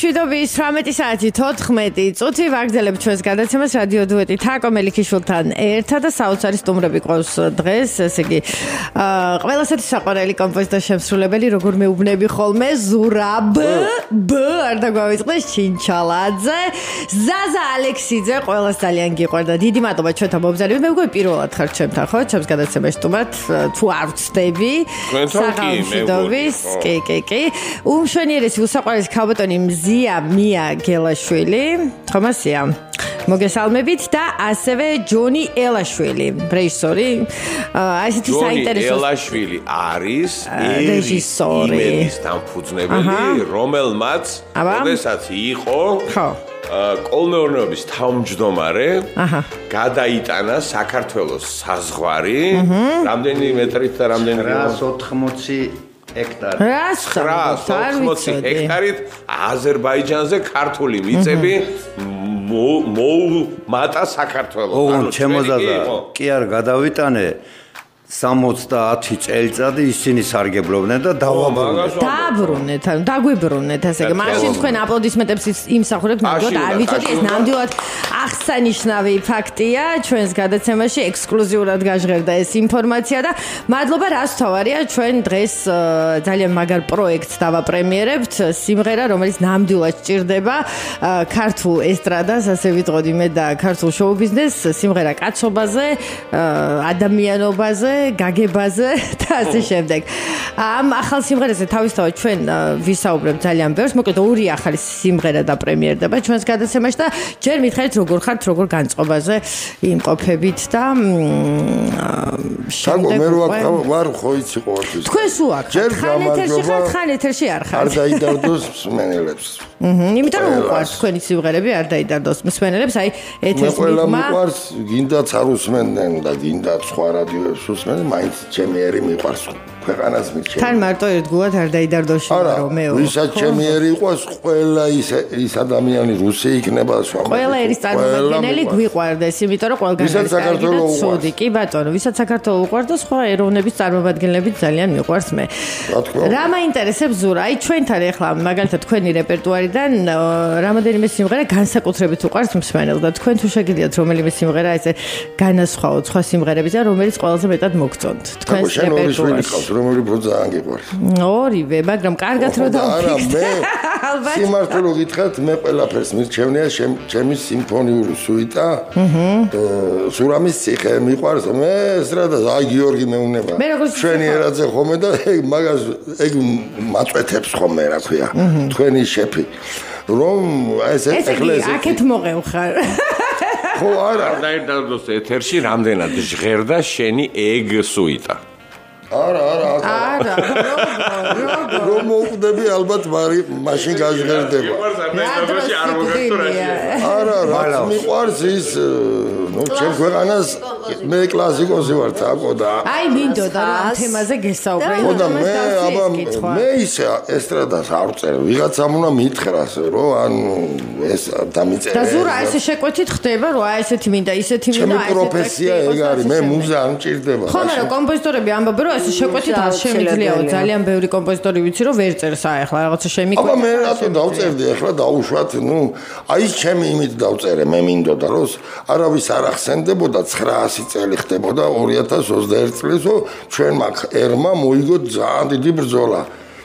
მშვიდობის 18 საათი 14 წუთი ვაგზელებ ჩვენს გადაცემას რადიო დუეტი თაკო მელიქიშვილთან ერთად და საოცარი სტუმრები ყავს დღეს. ესე იგი ყველასათვის საყვარელი კომპოზიტორ შემსრულებელი როგორ მეუბნები ხოლმე? ზურაბ ბ არ დაგვავიწყდეს ჩინჩალაძე ზაზა ალექსიძე ყველას ძალიან გიყვარდა. დიდი მადლობა ჩვენთან მომზადებით მე მგონი პირველად ხარ ჩემთან ხო? ჩემს გადაცემაში სტუმრად თუ არ ვწდები საღამოშიდობის კი კი კი უმშვენიერესი უსაყვარლესი ქალბატონი მზია მია გელაშვილი. თომასია მოგესალმებით და ასევე ჯონი ელაშვილი რეჟისორი. აი ესეთი საინტერესო ჯონი ელაშვილი არის რეჟისორი. იმენის დამფუძნებელი რომელმაც შესაძ იყო ხო. კოლმეურნეობის თავმჯდომარე აჰა. გადაიტანა საქართველოს საზღვარი. რამდენი მეტრით და რამდენი 180 ჰექტარი. რას 980 ჰექტარით აზერბაიჯანზე ქართული მიწები მოუმატა საქართველოს. ო, ჩემოზადა, კი არ გადავიტანე 70 წელიწადი ისინი სარგებლობდნენ და დავაბრუნეთ. დააბრუნეთ, ანუ დაგვიბრუნეთ, ასე იგი. მაშინ თქვენ აპლოდისმენტებს იმსახურებთ, მაგრამ არ ვიცოდი ეს ნამდვილად აღსანიშნავი ფაქტია. ჩვენს გადაცემაში ექსკლუზიურად გაჟღერდა ეს ინფორმაცია და მადლობა რას თავარია? ჩვენ დღეს ძალიან მაგარ პროექტს დავაპრემიერებთ, სიმღერა რომელიც ნამდვილად ჭირდება ქართულ ესტრადას, ასე ვიტყოდი მე და ქართულ შოუ ბიზნესს, სიმღერა კაცობაზე, ადამიანობაზე გაგებაზე და ასე შემდეგ. ამ ახალ სიმღერაზე თავისთავად ჩვენ ვისაუბრებთ ძალიან ბევრს, მოკლედ ორი ახალი სიმღერა და პრემიერდება ჩვენს გადაცემაში და ჯერ მითხარით როგორ ხართ, როგორ განწყობაზე იმყოფებით და შემდეგ მე ვარ ხო იცი ყოველთვის. თქვენ სულ აქ ხარ, ხან ეთერში ხარ, ხან ეთერში არ ხარ. არ დაიდარდოს მსმენელებს. აჰა, იმიტომ რომ უყვარს თქვენი სიმღერები არ დაიდარდოს მსმენელებს, აი ეთერში მიგმა. მე მიყვარს, გინდაც არ უსმენდნენ და გინდა სხვა რადიოებს უსმენ მე მაინც ჩემი ერი მიყვარს ქვეყანას მიჩემ. თან მარტო ერთგულად არ დაიდარდოში რომეო. ვისაც ჩემი ერი იყოს, ყველა ის ის ადამიანი რუსი იქნება სხვა. ყველა ერის წარმომადგენელი გვიყვარდეს, იმიტომ რომ ყველგან ვისაც საქართველოს უყვარს. კი ბატონო, ვისაც საქართველოს უყვარს და სხვა ეროვნების წარმომადგენლები ძალიან მიყვარს მე. რა მაინტერესებს ზურა? აი ჩვენთან ახლა მაგალითად თქვენი რეპერტუარიდან რამოდენიმე სიმღერა განსაკუთრებით უყვარს მსმენელს და თქვენ თუ შეგიძლიათ რომელიმე სიმღერა ესე განასხვაოთ სხვა სიმღერებიდან, რომელიც ყველაზე მეტად მოგწონთ თქვენს რეპერტუარში. რომელი ბოძა ანგიყვარს. ორივე, მაგრამ კარგად რო დავფიქრე. ალბათ. სიმართლე გითხრათ, მე ყველაფერს მირჩევნია ჩემი სიმფონიური სუიტა. აჰა. სურამის ციხე მიყვარს მე ეს რა და აი გიორგი მეუნება. ჩვენი ერაძე ხომე და ეგ მაგას ეგ მაწვეთებს ხომე რა ქვია. თქვენი შეფი. რომ ეს ეხლა ეს აქეთ მოღევხარ. ხო არა. დაერდოს ეთერში რამდენად ჟღერდა შენი ეგ სუიტა. არა, არა, არა. არა, რომ მოუყვდები ალბათ მარი მაშინ გაჟღერდება. არა, რა მიყვარს ის ნუ ჩემ ქვეყანას მე კლასიკოსი ვარ თაკო და აი მინდოდა რომ ამ თემაზე გესაუბრე. ხო და მე აბა მე ისე ესტრადას არ წერ. ვიღაცამ უნდა მითხრას რომ ანუ ეს დამიწერე. და ზურა ესე შეკვეთით ხდება რომ აი ესეთი მინდა, ისეთი მინდა, აი ესეთი. ჩემი პროფესია ეგ არის, მე მუზა არ მჭირდება. ხო, მაგრამ კომპოზიტორები ამბობენ რომ ესე შეკვეთით არ შემიძლიაო ძალიან ბევრი კომპოზიტორი ვიცი რომ ვერ წერს აი ახლა რაღაცა შემიკვეთა. აბა მე რატო დავწერდი ახლა დაუშვათ, ნუ აი ჩემი იმით დავწერე, მე მინდოდა რომ არავის არ ახსენდებოდა 900 წელი ხდებოდა 2021 წლის, ჩვენ მაგ ერმა მოიგო ძალიან დიდი ბრძოლა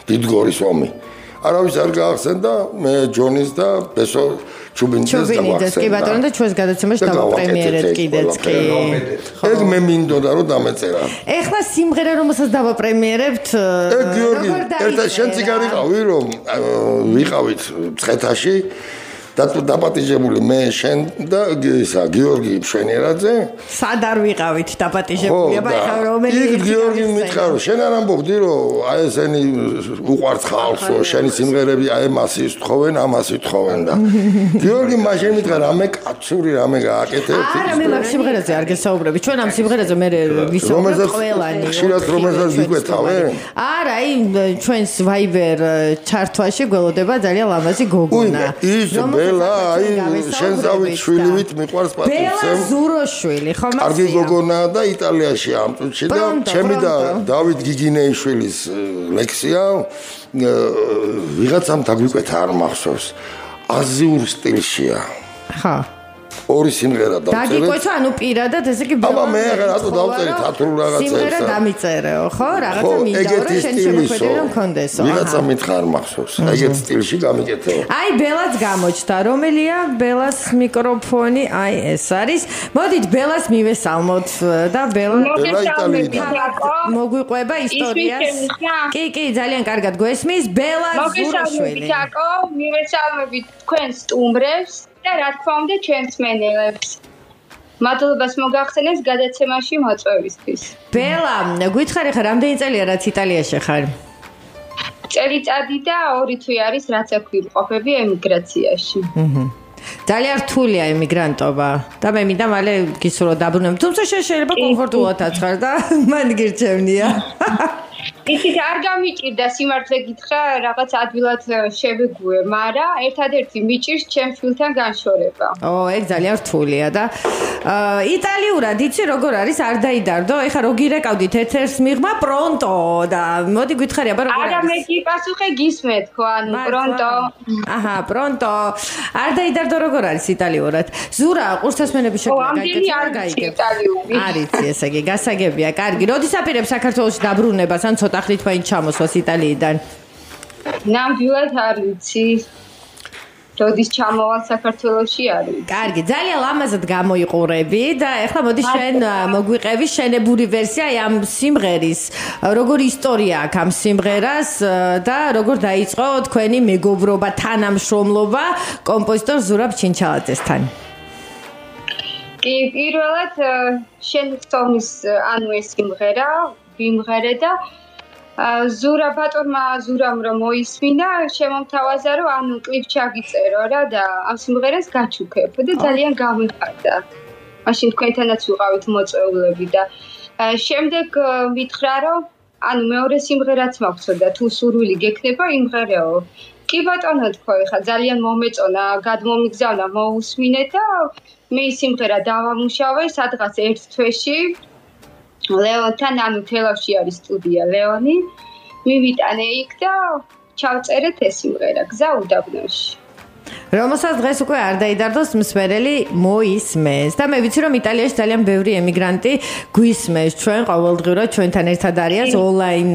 დიდგორის ომი. არავის არ გაახსენდა მე ჯონის და ბესო ჩუბინიძეს და ჩუბინიძეს კი ბატონო და ჩვენს გადაცემაში დავაპრემიერეთ კიდეც კი. ეგ მე მინდოდა რომ დამეწერა. ეხლა სიმღერა რომელსაც დავაპრემიერებთ ეგ გიორგი ერთა შენ ციგარი ყავი რომ ვიყავით ცხეთაში დაპატიჟებული მე შენ და ისა გიორგი მშვენიერაძე სად არ ვიყავით დაპატიჟებული აბა ხა რომელი იქ გიორგი მითხარ შენ არ ამბობდი რომ აი ესენი უყვართ ხალხო შენი სიმღერები აი მასის თხოვენ ამასი თხოვენ და გიორგი მაშინ მითხარ რამე კაცური რამე გააკეთებ არა მე მაგ სიმღერაზე არ გესაუბრები ჩვენ ამ სიმღერაზე მე ვისაუბრებ ყველანი ხშირად რომელსაც ვიკვეთავე არა აი ჩვენს ვაიბერ ჩართვაში გველოდება ძალიან ლამაზი გოგონა. ის ბელა, აი, შენ ზავით შვილივით მიყვარს ბელა პატიცემ. ზუროშვილი, ხო მასია? კარგი გოგონაა და იტალიაში ამ წუთში და ჩემი და დავით გიგინეიშვილის ლექსია ვიღაცამ დაგვიკვეთა არ მახსოვს. აზიურ სტილშია. ხა. ორი სიმღერა დავწერე. დაგიკვეთა, ანუ პირადად ესე კი აბა, მე აღარ რატო დავწერე თათრულ რაღაცებს სიმღერა და- დამიწერეო, ხო? რაღაცა მინდა რომ ეგეთი შენ შემოქმედი რომ კონდესო. ვიღაცა მითხრა არ მახსოვს. ეგეთ სტილში გამიკეთეო. აი ბელაც გამოჩნდა. რომელია ბელას მიკროფონი? აი ეს არის. მოდით ბელას მივესალმოთ და ბელა მოგესალმებით იტალიიდან. მოგვიყვება ისტორიას. კი, კი, ძალიან კარგად გვესმის. ბელა ზურაშვილი. მოგესალმებით აკო მივესალმებით თქვენ სტუმრებს და რა თქმა უნდა ჩვენს მენელებს მადლობას მოგახსენეს გადაცემაში მოწვევისთვის ბელა, გითხარი ხა რამდენი წელია რაც იტალიაში ხარ? წელიწადი და ორი თვე არის რაც აქ ვიმყოფები ემიგრაციაში ძალიან რთულია ემიგრანტობა და მე მინდა მალე გისურვო დაბრუნեմ. თუმცა შეიძლება კომფორტულად აცხარ და მან გირჩევნია. ისიც არ გამიჭირდა სიმართლე გითხრა რაღაც ადვილად შევეგუე მაგრამ ერთადერთი მიჭირს ჩემ შვილთან განშორება ო, ეგ ძალიან რთულია და იტალიურად იცი როგორ არის არ დაიდარდო? ეხა რო გირეკავდით ერთ-ერთს მიღმა პრონტო და მოდი გითხარი აბა როგორ არა მე არის? გიპასუხე გისმეთ ხო ანუ პრონტო აჰა, პრონტო. არ დაიდარდო როგორ არის იტალიურად? ზურა, ყურსასმენების ო, შექმნა ამდენი არ გაიგებ? არიცი, ესე იგი, გასაგებია. კარგი. როდის აპირებ საქართველოს დაბრუნებას ან ცოტა ხნით მაინც ჩამოსვას იტალიიდან? ნამდვილად არ ვიცი როდის ჩამოვალ საქართველოში არ ვიცი კარგი, ძალიან ლამაზად გამოიყურები და ეხლა მოდი შენ მოგვიყევი შენებური ვერსია ამ სიმღერის. როგორ ისტორია აქვს ამ სიმღერას და როგორ დაიწყო თქვენი მეგობრობა, თანამშრომლობა კომპოზიტორ ზურაბ ჩინჩალაძესთან? კი პირველად შენ э, ანუ ეს სიმღერა ვიმღერე და ა, ზურა ბატონმა ზურამ რომ მოისმინა შემომთავაზა რომ ანუ კლიპ ჩაგიწერო რა და ამ სიმღერას გაჩუქებ და ძალიან გამიხარდა მაშინ თქვენთანაც ვიყავით მოწვეულები და შემდეგ ა, მითხრა რომ ანუ მეორე სიმღერაც მაქვს და თუ სურვილი გექნება იმღერეო. კი ბატონო თქო ეხა ძალიან მომეწონა გადმომიგზავნა მოусმინე და მე სიმღერა დავამუშავე სადღაც ერთ თვეში ლეონთან ანუ თელავში არის სტუდია ლეონი. მივიტანე იქ და ჩავწერეთ ეს სიმღერა გზა უდაბნოში რომელსაც დღეს უკვე არ დაიდარდოს მსმენელი მოისმეს და მე ვიცი რომ იტალიაში ძალიან ბევრი ემიგრანტი გვისმეს ჩვენ ყოველდღიურად ჩვენთან ერთად არიან ონლაინ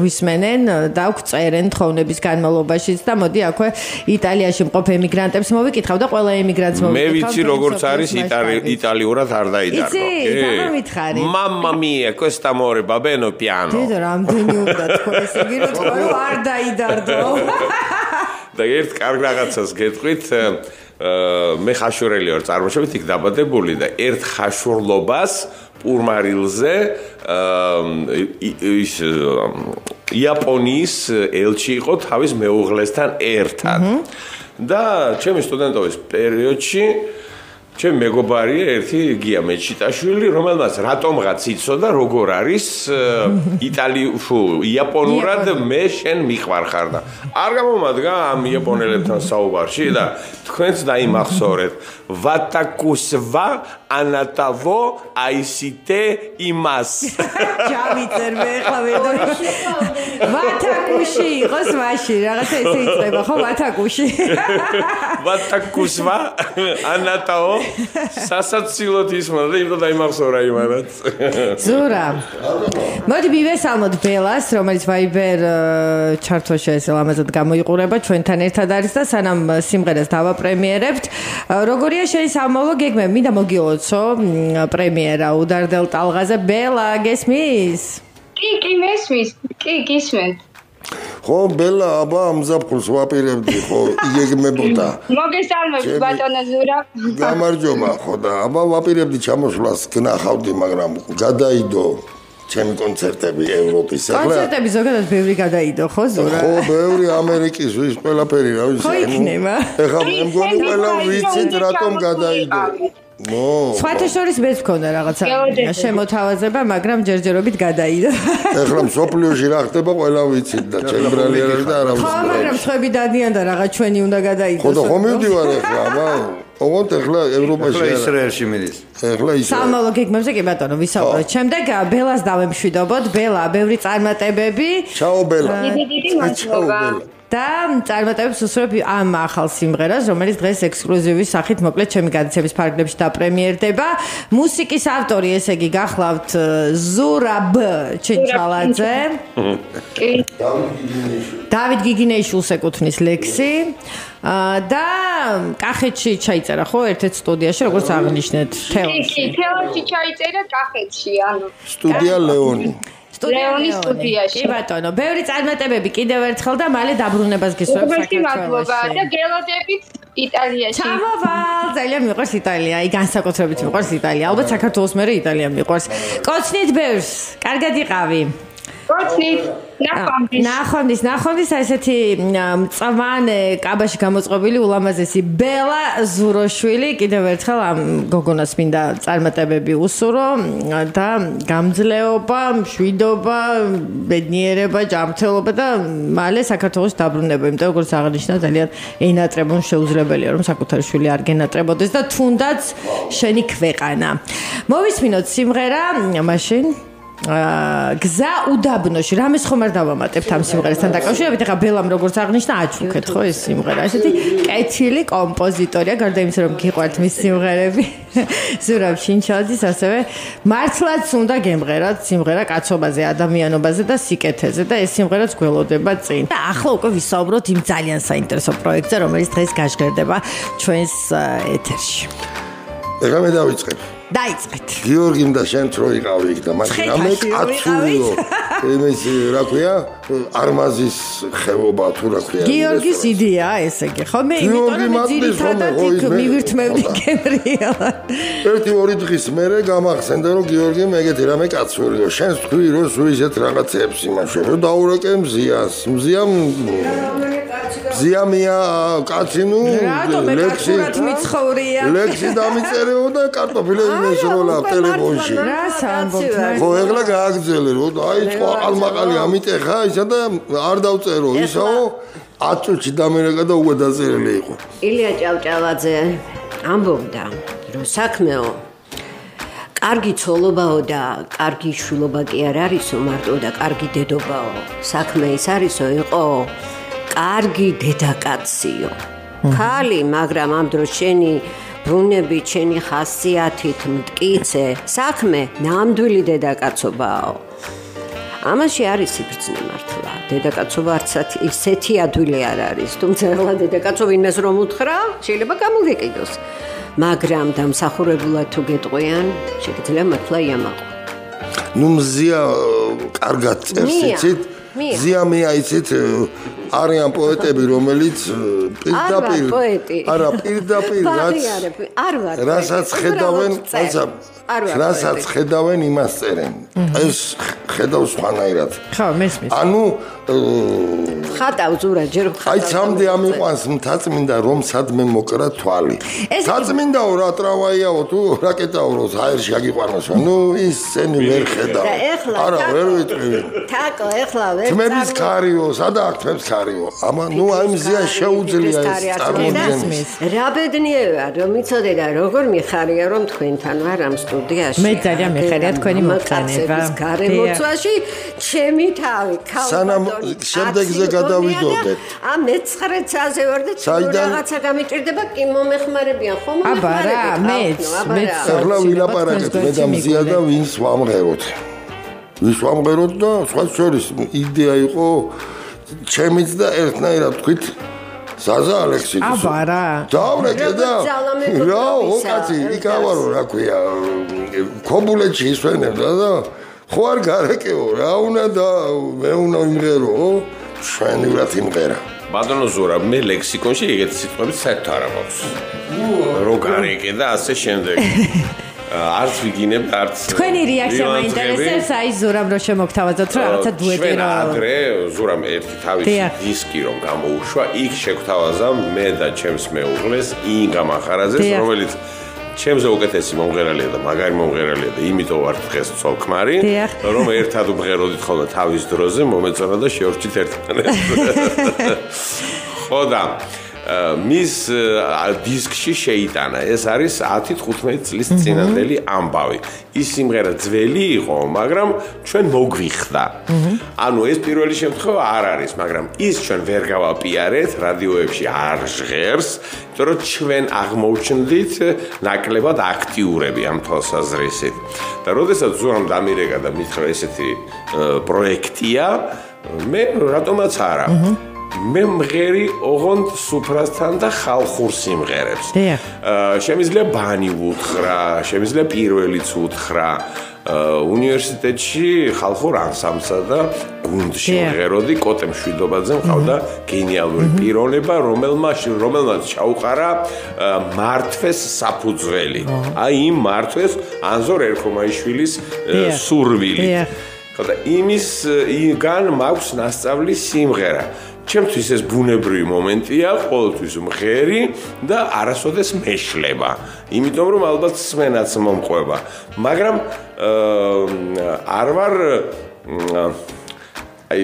გვისმენენ და გვწერენ თხოვნების განმავლობაშიც და მოდი აქვე იტალიაში მყოფ ემიგრანტებს მოვიკითხავ და ყველა ემიგრანტს მე მოვიკითხავ ვიცი თქვენი როგორც არის იტალიურად არ დაიდარგო. იცი? დაბა მითხარი. Mamma mia, questo amore va bene piano. დედო რამდენი უნდა თქო ესე იგი რომ თქვა რომ არ დაიდარდო და ერთ კარგ რაღაცას გეტყვით, აა, მე ხაშურელი ვარ წარმოშობით იქ დაბადებული და ერთ ხაშურლობას პურმარილზე აა, ის აა, იაპონიის ელჩი იყო თავის მეუღლესთან ერთად. და ჩემი სტუდენტობის პერიოდში ჩემ მეგობარია ერთი გია მეჩიტაშვილი, რომელმაც რატომღაც იცოდა როგორ არის იტალი ფუ იაპონურად მე შენ მიყვარხარ და არ გამომადგა ამ იაპონელებთან საუბარში და თქვენც დაიმახსოვრეთ. ვატაკუსვა ანატავო აისიტე იმას. ჩავიწერ მე ხლა ვედო ვათაკუში იყოს მაშინ რაღაცა ესე იწება ხო ვათაკუში ვატაკუსვა ანატავო სასაცილოდ ისმოდა და იმდა დაიმახსოვრა იმანაც. ზურა. მოდი მივესალმოთ ბელას, რომელიც Viber ჩარტოში ესე ლამაზად გამოიყურება, ჩვენთან ერთად არის და სანამ სიმღერას დავაპრემიერებთ. როგორია შენი სამომავლო გეგმები? მინდა მოგიოცო პრემიერა უდარდელ ტალღაზე ბელა გესმის? კი, კი მესმის. კი, გისმენთ. ხო ბელა აბა ამზაფხულს ვაპირებდი ხო იგეგმებოდა. მოგესალმებით ბატონო ზურა. გამარჯობა ხო და აბა ვაპირებდი ჩამოსვლას გნახავდი მაგრამ გადაიდო ჩემი კონცერტები ევროპის ახლა კონცერტები ზოგადად ბევრი გადაიდო ხო ზურა? ხო ბევრი ამერიკის ვის ყველაფერი რა ვიცი ხო იქნება. ეხლა მე მგონი ყველა ვიცით რატომ გადაიდო სხვათა შორის მეც მქონდა რაღაცა შემოთავაზება, მაგრამ ჯერჯერობით გადაიდო. ეხლა მსოფლიოში რა ხდება ყველა ვიცით და ჩემბრალი არ არის და ხო, არავის მაგრამ ხები დადიან და რაღაც ჩვენი უნდა გადაიდოს. ხო და ხომ მივდივარ ეხლა აბა ოღონდ ეხლა ევროპაში ახლა არა. ისრაელში მიდის. ეხლა ის სამალო გეგმებზე კი ბატონო ვისაუბროთ. შემდეგ ბელას დავემშვიდობოთ. ბელა, ბევრი წარმატებები ჩაო ბელა დიდი დიდი მადლობა. და წარმატებებს უსურვებ ამ ახალ სიმღერას, რომელიც დღეს ექსკლუზივის სახით მოკლედ ჩემი გადაცემის ფარგლებში დაპრემიერდება. მუსიკის ავტორი, ესე იგი, გახლავთ ზურაბ ჩინჩალაძე. კი. დავით გიგინეიშვილს ეკუთვნის ლექსი. აა, და კახეთში ჩაიწერა ხო ერთ-ერთ სტუდიაში, როგორც აღნიშნეთ, კი, თეორში. კი, თეორში ჩაიწერა კახეთში, ანუ სტუდია ლეონი ლეონის სტუდიაში. კი ბატონო, ბევრი წარმატებები კიდევ ერთხელ და მალე დაბრუნებას გისურვებ უბრალოდ მადლობა და გელოდებით იტალიაში. ჩამოვალ, ძალიან მიყვარს იტალია, აი განსაკუთრებით მიყვარს იტალია. ალბათ საქართველოს მერე იტალია მიყვარს. კოცნით ბევრს, კარგად იყავი. კოცნით, ნახვამდის, ნახვამდის აი ესეთი მწვანე კაბაში გამოწყობილი ულამაზესი ბელა ზუროშვილი კიდევ ერთხელ ამ გოგონას მინდა წარმატებები უსურო და გამძლეობა, მშვიდობა, ბედნიერება, ჯანმრთელობა და მალე საქართველოს დაბრუნება, იმიტომ რომ როგორც აღნიშნა ძალიან ენატრებონ შეუძლებელია რომ საკუთარი შვილი არ გენატრებოდეს და თუნდაც შენი ქვეყანა. მოვისმინოთ სიმღერა მაშინ გზა უდაბნოში. რამეს ხომ არ დავამატებთ ამ სიმღერასთან დაკავშირებით? ეხა ბელამ როგორც აღნიშნა აჩუქეთ ხო ეს სიმღერა. ესეთი კეთილი კომპოზიტორია. გარდა იმისა რომ გიყვართ მის სიმღერები ზურაბ შინჩაძის ასევე მართლაც უნდა გემღერათ სიმღერა კაცობაზე ადამიანობაზე და სიკეთეზე და ეს სიმღერაც გველოდება წინ. და ახლა უკვე ვისაუბროთ იმ ძალიან საინტერესო პროექტზე რომელიც დღეს გაჟღერდება ჩვენს ეთერში. ეხლა მე დავიწყებ დაიწყეთ. გიორგიმ და შენ რო იყავი იქ და მაშინ. ამე ცხეთაში რო კაცურიო იმის რა ქვია არმაზის ხეობა თუ რა ქვია გიორგის იდეა ესე იგი. ხო მე გიორგი იმიტომ რომ ძირითადად იქ მივირთმევდი გემრიელად ერთი ორი დღის მერე გამახსენდა რომ გიორგიმ ეგეთი რამე კაცურიო. შენ თქვი რომ სულ ისეთ რაღაცებს იმაში რომ დაურეკე მზიას. მზიამ მზიამია კაცი ნუ ლექსი კაცურად მიცხოვრია. ლექსი დამიწერეო და კარტოფილები მესროლა ტელეფონში რა სამბობთ ხო ეხლა გააგზელე რომ დაიწყო აყალმაყალი ამიტეხა ისა გამიქცა და არ დავწერო ისაო 10 წუთში დამერეკა და უკვე დაწერილი იყო. ილია ჭავჭავაძე ამბობდა, რომ საქმეო კარგი ცოლობაო და კარგი შვილობა კი არ არისო მარტო და კარგი დედობაო. საქმე ის არისო, იყო კარგი დედაკაციო. ხალი, მაგრამ ამ დროს შენი ბრუნები, შენი ხასიათით მткиცე, საქმე ნამდვილი დედაკაცობაო. ამაში არის სიბრძნე მართლა. დედაკაცობა არცად ისეთი ადვილი არ არის. თუმცა ახლა დედაკაცო ვინმეს რომ უთხრა, შეიძლება გამოგეკიდოს. მაგრამ დამსახურებულად თუ გეტყვიან, შეიძლება მართლა იამაყო. ნუ მზია კარგად წერს იცით მია. ზია მია იცით აა, არიან პოეტები რომელიც პირდაპირ პოეტი. არა პირდაპირ რაც არ ვარ. რასაც ხედავენ რაცა ვარ. რასაც ხედავენ იმას წერენ ეს ხედავს სხვანაირად ხო მესმის ანუ ხატავ ზურა ჯერ ხატავ. აი ცამდე ამიყვანს მთაწმინდა რომ სადმე მოკრა თვალი. მთაწმინდაო რა ტრამვაიაო თუ რაკეტაო რო აერში აგიყვანოსო. ნუ ის სცენი ვერ ხედავ. არა ვერ ვიტყვი. თაკო ეხლა ვერ თმების ქარიო, სადა აქ თმების ქარიო? ამა ნუ აი მზია შეუძლია ეს წარმოდგენის. მესმის. რა ბედნიერია რომ იცოდე და როგორ მიხარია რომ თქვენთან ვარ ამ სტუდიაში. მე ძალიან მიხარია თქვენი მოხსენება. გარემოცვაში ჩემი თავი სანამ ქალბატონი შემდეგზე კაცი გადავიდოდეთ. ამ მე-9-ზე ვარ და რაღაცა გამიჭირდება კი მომეხმარებიან ხომ აბა რა, მეც, მეც. ახლა ვილაპარაკეთ მე და მზია და ვინს ვამღეროთ. ვის ვამღეროთ და სხვა შორის იდეა იყო ჩემიც და ერთნაირად თქვით ზაზა ალექსის. აბა რა დავრეკე და რა ო კაცი ერთ იქავარო რა ქვია ქობულეთში ისვენებდა და ხო არ გარეკეო რა უნდა და მე უნდა იმღერო შვენივრად იმღერა ბატონო ზურა, მე ლექსიკონში ეგეთი სიტყვები საერთოდ არ მაქვს. რო გარეკე და ასე შემდეგ. არც ვიგინებ, არც თქვენი რეაქცია მაინტერესებს? აი ზურამ რო შემოგთავაზოთ რა რაღაცა დუეტი ჩვენ რა ადრე ზურამ ერთი თავისი დისკი რომ გამოუშვა, იქ შეგთავაზა მე და ჩემს მეუღლეს ინგა მახარაძეს, რომელიც ჩემზე უკეთესი მომღერალია და მაგარი მომღერალია და იმიტომ ვარ დღეს ცოლქმარი, რომ ერთად ვღეროდით ხოლმე თავის დროზე, მომეწონა და შეორჩით ერთმანეთს. ხო და მის დისკში შეიტანა. ეს არის 10-15 წლის წინანდელი ამბავი. ის სიმღერა ძველი იყო, მაგრამ ჩვენ მოგვიხდა. ანუ ეს პირველი შემთხვევა არ არის, მაგრამ ის ჩვენ ვერ გავაპიარეთ, რადიოებში არ ჟღერს, იმიტომ რომ ჩვენ აღმოჩნდით ნაკლებად აქტიურები ამ თვალსაზრისით. და როდესაც ზურამ დამირეკა და მითხრა ესეთი პროექტია, მე რატომაც არა. მე მღერი ოღონდ სუფრასთან და ხალხურ სიმღერებს. აა შემიძლია ბანი უთხრა, შემიძლია პირველიც უთხრა. აა უნივერსიტეტში ხალხურ ანსამბლსა და გუნდში მღეროდი კოტე მშვიდობაძე მყავდა გენიალური პიროვნება, რომელმაც რომელმაც ჩაუყარა მართვეს საფუძველი. აი იმ მართვეს ანზორ ერქომაიშვილის სურვილი. ხო და იმის იგან მაქვს ნასწავლის სიმღერა. ჩემთვის ეს ბუნებრივი მომენტია, ყოველთვის მღერი და არასოდეს მეშლება. იმიტომ რომ ალბათ სმენაც მომყვება. მაგრამ არ ვარ აი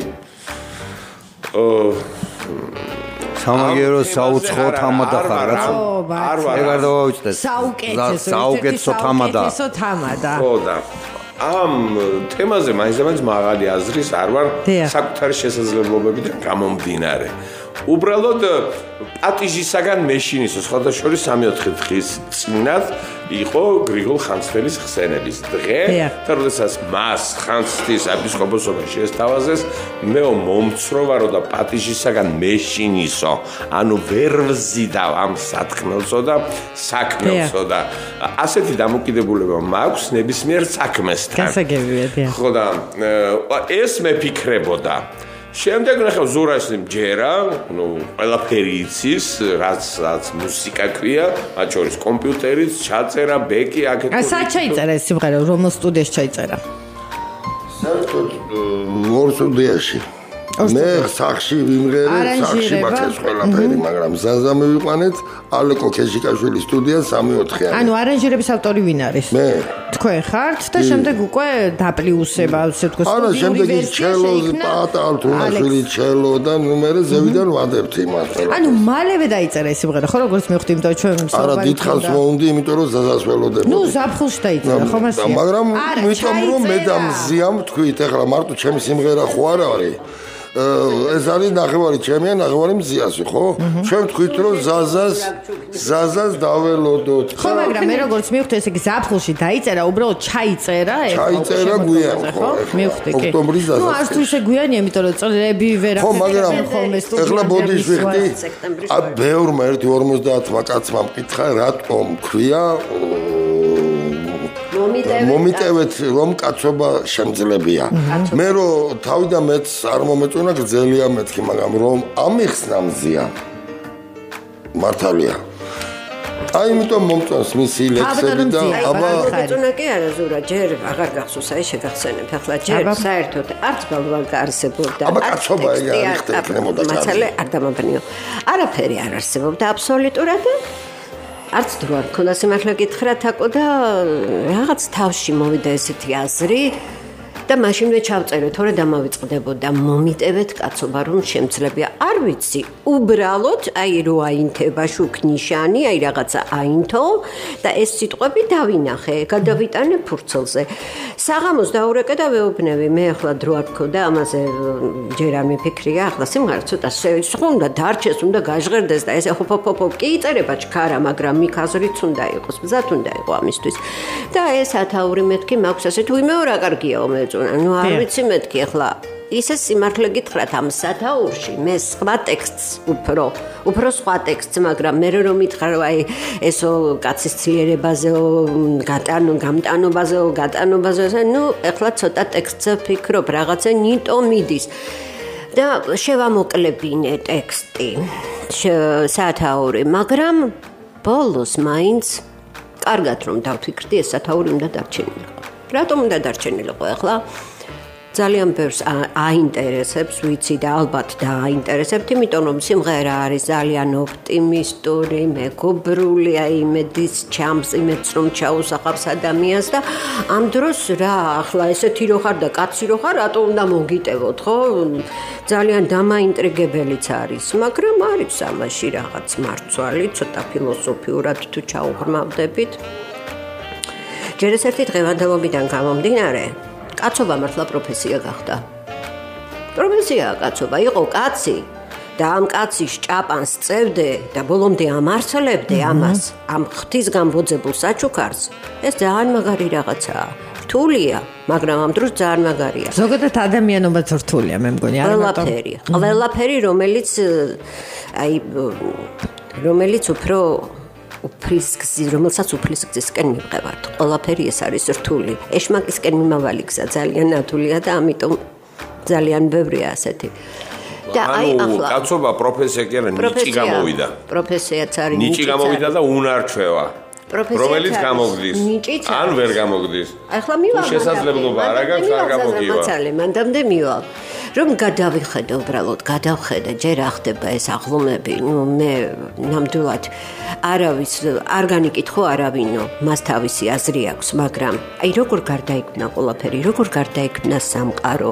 სამაგერო საუცხო თამადა ხარ რა? არ ვარ. ეგ არ დავაუჩნდეთ. საუკეთესო, საუკეთესო თამადა. ხო და ამ თემაზე მაინც-მაინც მაღალი აზრის არ ვარ საკუთარი შესაძლებლობებიდან გამომდინარე. უბრალოდ პატიჟისაგან მეშინის სხვადასხვა 3-4 დღის წინათ იყო გრიგოლ ხანძთელის ხსენების დღე და როდესაც მას ხანძთის ეპისკოპოსობა შეესთავაზეს მე მომცროვარო და პატიჟისაგან მეშინისო ანუ ვერ ვზიდა ამ სათქმელსო და საქმელსო და ასეთი დამოკიდებულება მაქვს ნებისმიერ საქმესთან. გასაგებია ხო და ეს მე ფიქრებოდა შემდეგ ნახევ ზურას ჯერა, ნუ ყველაფერი იცის, რაც რაც მუსიკა ქვია, მათ შორის კომპიუტერიც, ჩაწერა, ბეკი, აქეთ. აი, სად ჩაიწერა ეს სიმღერა, რომელ სტუდიაში ჩაიწერა? საერთოდ ორ სტუდიაში. მე სახში ვიმღერე, სახში მაქვს ყველაფერი, მაგრამ ზაზა მივიყვანეთ ალეკო ქეშიკაშვილის სტუდია 3-4-იანი. ანუ არანჟირების ავტორი ვინ არის? მე. თქვენ ხართ და შემდეგ უკვე დაპლიუსება, ასე თქო, სტუდიური ვერსია. არა, შემდეგ ჩელო, პატა ალთუნაშვილი ჩელო და ნუმერე ზევიდან ვადებთ იმას. ანუ მალევე დაიწერა ეს სიმღერა, ხო როგორც მივხვდი, იმიტომ რომ ჩვენ არა, დიდხანს მოუნდი, იმიტომ რომ ზაზას ველოდებოდი. ნუ ზაფხულში დაიწერა, ხო მასია. მაგრამ იმიტომ რომ მე დამზიამ თქვით, ეხლა მარტო ჩემი სიმღერა ხო არ არის? ეს არის ნახევარი ჩემია, ნახევარი მზიასი, ხო? ჩვენ თქვით რომ ზაზას ზაზას დაველოდოთ. ხო, მაგრამ მე როგორც მივხვდი, ესე იგი ზაფხულში დაიწერა, უბრალოდ ჩაიწერა, ეხლა. ჩაიწერა გვიან, ხო? მივხვდი, კი. ოქტომბრის ზაზას. ნუ არც თუ ისე გვიანია, იმიტომ რომ წლები ვერ ახლა. ხო, მაგრამ ეხლა ბოდიშ ვიხდი. ა ბევრმა 1.50-მა კაცმა მკითხა, რატომ ქვია მომიტევეთ რომ კაცობა შემძლებია. მე რომ თავიდან მეც არ მომეწონა გძელია მეთქი მაგრამ რომ ამიხსნა მზია მართალია. აი იმიტომ მომწონს მისი ლექსები და აბა მომეწონა კი არა ზურა ჯერ აღარ გახსოვს აი შეგახსენებ. ახლა ჯერ საერთოდ არც ბალბალკა არსებობდა აბა კაცობა ეგ არის ხდება მოდა მაცალე არ დამაბნიო არაფერი არ არსებობდა აბსოლუტურად არც დრო არ ქონდა სიმართლე გითხრა თაკო და რაღაც თავში მოვიდა ესეთი აზრი და მაშინვე ჩავწერე, თორე დამავიწყდებოდა მომიტევეთ კაცობა რომ შემძლებია. არ ვიცი, უბრალოდ აი რო აინთება შუქნიშანი, აი რაღაცა აინთო და ეს სიტყვები დავინახე, გადავიტანე ფურცელზე. საღამოს დაურეკე და ვეუბნები, მე ახლა დრო არ მქონდა ამაზე ჯერ არ მიფიქრია, ახლა სიმღერა ცოტა შეცხუნდა, დარჩეს, უნდა გაჟღერდეს და ესე ჰოპოპოპო კი იწერება ჩქარა, მაგრამ მიქაზრიც უნდა იყოს, მზად უნდა იყო ამისთვის. და ეს ათაური მეთქი მაქვს ასე თუ იმეო რა კარგიაო მე მოეწონა. ნუ არ ვიცი მეთქი ახლა ისე სიმართლე გითხრათ ამ სათაურში მე სხვა ტექსტს უფრო უფრო სხვა ტექსტს მაგრამ მე რომ მითხრა აი ესო კაცის ძლიერებაზეო გატანო გამტანობაზეო გატანობაზეო ნუ ახლა ცოტა ტექსტზე ფიქრობ რაღაცა ნიტო მიდის და შევამოკლებინე ტექსტი სათაური მაგრამ ბოლოს მაინც კარგად რომ დავფიქრდი ეს სათაური უნდა დარჩენილიყო რატომ უნდა დარჩენილიყო ახლა ძალიან ბევრს აინტერესებს, ვიცი და ალბათ დააინტერესებთ, იმიტომ რომ სიმღერა არის ძალიან ოპტიმისტური, მეგობრული, აი იმედის ჩამს, იმედს რომ ჩაუსახავს ადამიანს და ამ დროს რა, ახლა ესეთი რო ხარ და კაცი რო ხარ, რატო უნდა მოგიტევოთ, ხო? ძალიან დამაინტრიგებელიც არის, მაგრამ არის ამაში რაღაც მარცვალი, ცოტა ფილოსოფიურად თუ ჩაუღრმავდებით. ჯერ ეს ერთი დღევანდელობიდან გამომდინარე, კაცობა მართლა პროფესია გახდა. პროფესია კაცობა იყო კაცი და ამ კაცის ჭაპანს წევდე და ბოლომდე ამარცლებდე ამას, ამ ღვთის გამბოძებულ საჩუქარს. ეს ძალიან მაგარი რაღაცაა. რთულია, მაგრამ ამ დროს ძალიან მაგარია. ზოგადად ადამიანობაც რთულია, მე მგონი, არა მარტო ყველაფერი, ყველაფერი, რომელიც აი რომელიც უფრო უფრის გზი, რომელსაც უფრის გზისკენ მივყევართ. ყველაფერი ეს არის რთული. ეშმაკისკენ მიმავალი გზა ძალიან ნათულია და ამიტომ ძალიან ბევრია ასეთი. და აი ახლა კაცობა პროფესია კი არა, ნიჭი გამოვიდა. პროფესიაც არის ნიჭი ნიჭიც გამოვიდა არის. და უნარჩვევა. რომელიც არის, გამოგდის. ნიჭიც ან ვერ არის. გამოგდის. ახლა მივალ თუ შესაძლებლობა არ აქვს, არ გამოგივა. მაცალე მანდამდე მივალ რომ გადავიხედე უბრალოდ გადავხედე ჯერ ახდება ეს აღლუმები ნუ მე ნამდვილად არავის არ განიკითხო არავინო მას თავისი აზრი აქვს მაგრამ აი როგორ გარდაიქმნა ყველაფერი როგორ გარდაიქმნა სამყარო?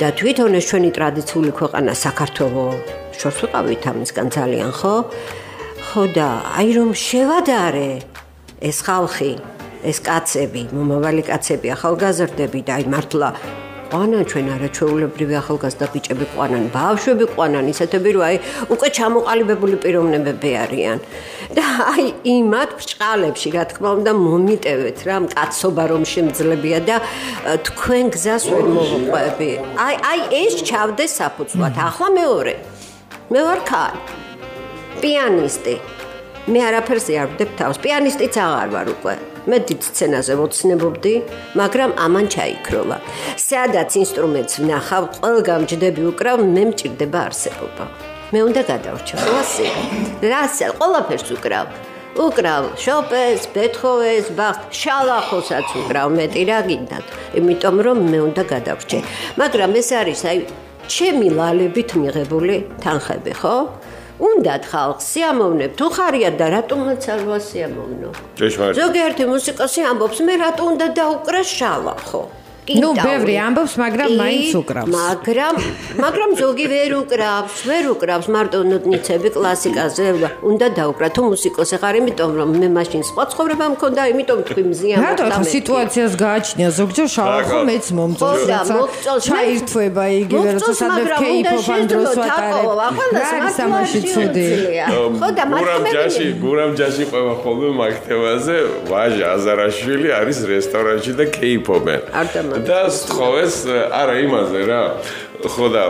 და თვითონ ეს ჩვენი ტრადიციული ქვეყანა საქართველოს შორს ვიყავით ამისგან ძალიან ხო? ხო და აი რომ შევადარე ეს ხალხი ეს კაცები, მომავალი კაცები, ახალგაზრდები და აი მართლა ყვანან ჩვენ არაჩვეულებრივი ახალგაზრდა ბიჭები ყვანან, ბავშვები ყვანან, ისეთები რომ აი უკვე ჩამოყალიბებული პიროვნებები არიან. და აი იმათ ბრჭყალებში, რა თქმა უნდა, მომიტევეთ რა მკაცობა რომ შემძლებია და თქვენ გზას ვერ მოვყვები. აი აი ეს ჩავდეს საფუძვლად. ახლა მეორე. მე ვარ ქალი. პიანისტი. მე არაფერზე არ ვდებ თავს. პიანისტიც აღარ ვარ უკვე. მე დიდ სცენაზე მოცნებობდი, მაგრამ ამან ჩაიქროლა. სადაც ინსტრუმენტს ვნახავ, ყველგან ჯდები უკრავ, მე მჭირდება არსებობა. მე უნდა გადავრჩა კლასი. რასა, ყველაფერს უკრავ. უკრავ შოპენს, ბეთჰოვენს, ბახტ, შალახოსაც უკრავ მეტი რა გინდათ. იმიტომ რომ მე უნდა გადავრჩე. მაგრამ ეს არის აი ჩემი ლალებით მიღებული თანხები, ხო? უნდათ ხალხს სიამოვნებ თუ ხარიათ და რატომაც არ ვასიამოვნო. ჭეშმარიტ. ზოგიერთი მუსიკოსი ამბობს მე რატო უნდა დაუკრა კიტავი. ნუ ბევრი ამბობს, მაგრამ მაინც უკრავს. მაგრამ მაგრამ ზოგი ვერ უკრავს, ვერ ukრავს მარტო ნოტნიცები კლასიკაზე უნდა დაუკრა. თუ მუსიკოსი ხარ, იმიტომ რომ მე მაშინ სხვა ცხოვრება მქონდა, იმიტომ თქვი მზიან მოხდა. რატო სიტუაციას გააჩნია ზოგჯერ შავახო მეც მომწონს. ჩაირთვება იგივე როცა სადმე кейპოპ ან დროს ვატარებ. რა სამაში ცუდი. ხო და გურამჯაში, გურამჯაში ყובה ხოლმე მაგ თემაზე, ვაჟა აზარაშვილი არის რესტორანში და кейპოპენ. არ დამაგ და სწხოვეს, არა იმაზე რა. ხო და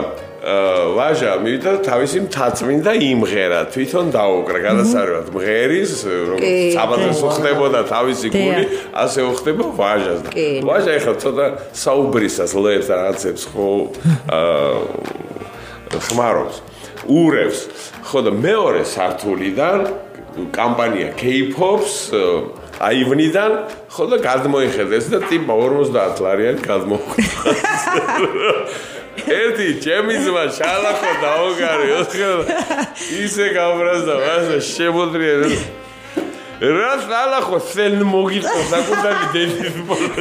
ვაჟა მივიდა თავისი მთაწმინდა იმღერა, თვითონ დაუკრა, გადასარევად. მღერის, როგორც კი, საბადოს ხდებოდა თავისი გული, ასე ხდება ვაჟას და ვაჟა ეხლა ცოტა საუბრისას ლებს რაღაცებს ხო აა ხმარობს ურევს. ხო და მეორე სართულიდან კამპანია K-Pops აივნიდან ხო და გადმოიხედეს და ტიპა 50 ლარიანი გადმოხვდა. ერთი ჩემი ძმა შალახო დაუგარი ხო ისე გაბრაზდა ვასა შემოდრია რა სალახო სენ მოგიწო საკუთარი დედის ბოლოს.